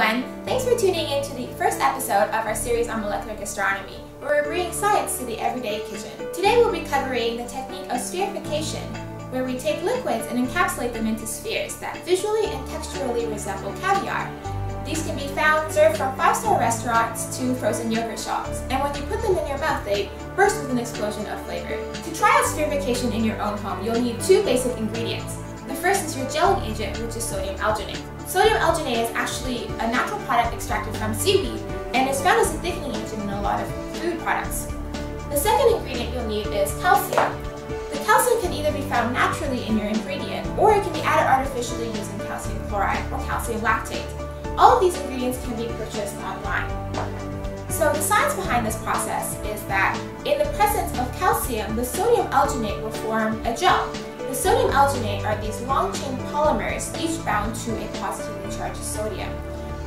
everyone! Thanks for tuning in to the first episode of our series on molecular gastronomy, where we're bringing science to the everyday kitchen. Today we'll be covering the technique of spherification, where we take liquids and encapsulate them into spheres that visually and texturally resemble caviar. These can be found served from five-star restaurants to frozen yogurt shops, and when you put them in your mouth, they burst with an explosion of flavor. To try out spherification in your own home, you'll need two basic ingredients. The first is your gelling agent, which is sodium alginate. Sodium alginate is actually a natural product extracted from seaweed and is found as a thickening agent in a lot of food products. The second ingredient you'll need is calcium. The calcium can either be found naturally in your ingredient or it can be added artificially using calcium chloride or calcium lactate. All of these ingredients can be purchased online. So the science behind this process is that in the presence of calcium, the sodium alginate will form a gel the sodium alginate are these long-chain polymers, each bound to a positively charged sodium.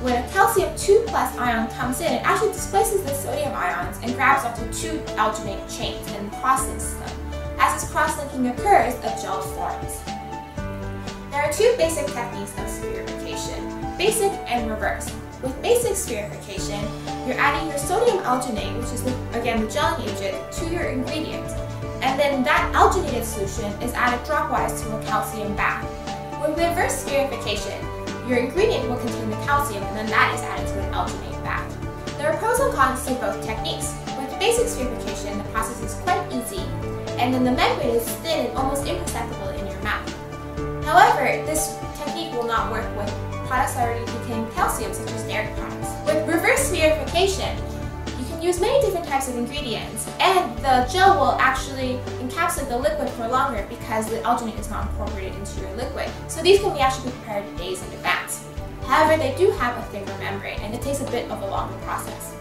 When a calcium 2 plus ion comes in, it actually displaces the sodium ions and grabs onto two alginate chains and cross-links them. As this cross-linking occurs, a gel forms. There are two basic techniques of spherification, basic and reverse. With basic spherification, you're adding your sodium alginate, which is, again, the gelling agent, to your ingredients and then that alginated solution is added dropwise to a calcium bath. With reverse spherification, your ingredient will contain the calcium and then that is added to an alginate bath. There are pros and cons to both techniques. With basic spherification, the process is quite easy, and then the membrane is thin and almost imperceptible in your mouth. However, this technique will not work with products that already contain calcium, such as dairy products. With reverse spherification, use many different types of ingredients, and the gel will actually encapsulate the liquid for longer because the alginate is not incorporated into your liquid. So these can be actually prepared days in advance. However, they do have a thicker membrane, and it takes a bit of a longer process.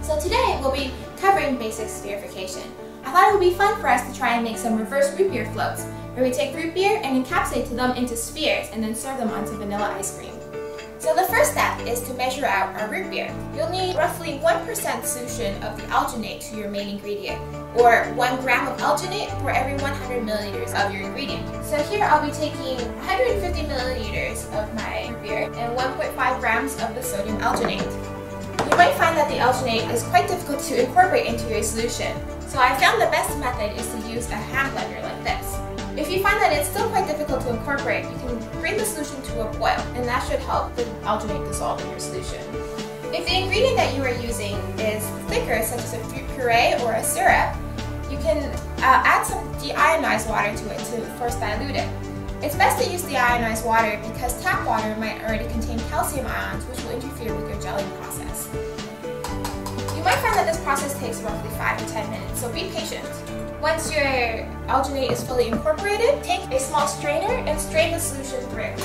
So today, we'll be covering basic spherification. I thought it would be fun for us to try and make some reverse root beer floats, where we take root beer and encapsulate them into spheres and then serve them onto vanilla ice cream. So the first step is to measure out our root beer. You'll need roughly 1% solution of the alginate to your main ingredient, or 1 gram of alginate for every 100 milliliters of your ingredient. So here I'll be taking 150 milliliters of my root beer and 1.5 grams of the sodium alginate. You might find that the alginate is quite difficult to incorporate into your solution, so I found the best method is to use a hand blender like this. If you find that it's still quite difficult incorporate, you can bring the solution to a boil, and that should help the alginate dissolve in your solution. If the ingredient that you are using is thicker, such as a fruit puree or a syrup, you can uh, add some deionized water to it to first dilute it. It's best to use deionized water because tap water might already contain calcium ions, which will interfere with your gelling process. Might find that this process takes roughly 5 to 10 minutes, so be patient. Once your alginate is fully incorporated, take a small strainer and strain the solution through. It.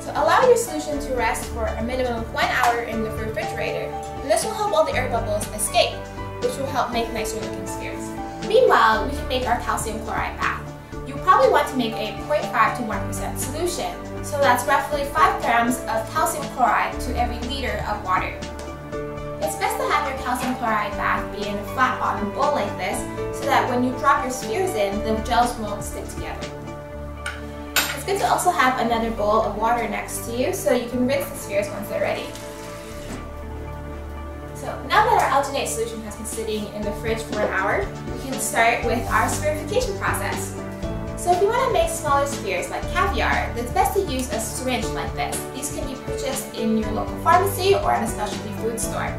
So allow your solution to rest for a minimum of one hour in the refrigerator, and this will help all the air bubbles escape, which will help make nicer looking spheres. Meanwhile, we can make our calcium chloride bath. You probably want to make a 0.5 to 1% solution, so that's roughly 5 grams of calcium chloride to every liter of water. Calcium chloride bath be in a flat bottom bowl like this so that when you drop your spheres in, the gels won't stick together. It's good to also have another bowl of water next to you so you can rinse the spheres once they're ready. So now that our alginate solution has been sitting in the fridge for an hour, we can start with our spherification process. So if you want to make smaller spheres like caviar, it's best to use a syringe like this. These can be purchased in your local pharmacy or in a specialty food store.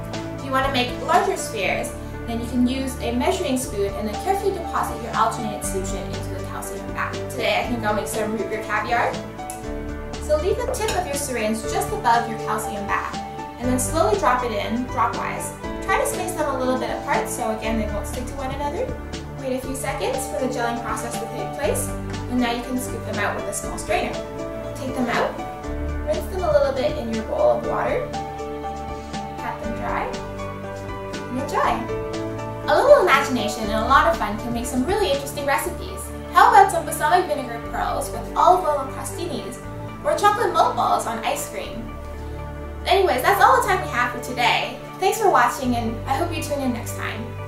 If you want to make larger spheres, then you can use a measuring spoon and then carefully deposit your alginated solution into the calcium bath. Today I think I'll make some root beer caviar. So leave the tip of your syringe just above your calcium bath and then slowly drop it in, dropwise. Try to space them a little bit apart so again they won't stick to one another. Wait a few seconds for the gelling process to take place, and now you can scoop them out with a small strainer. Take them out, A little imagination and a lot of fun can make some really interesting recipes. How about some balsamic vinegar pearls with olive oil and crostinis, or chocolate milk balls on ice cream? Anyways, that's all the time we have for today. Thanks for watching and I hope you tune in next time.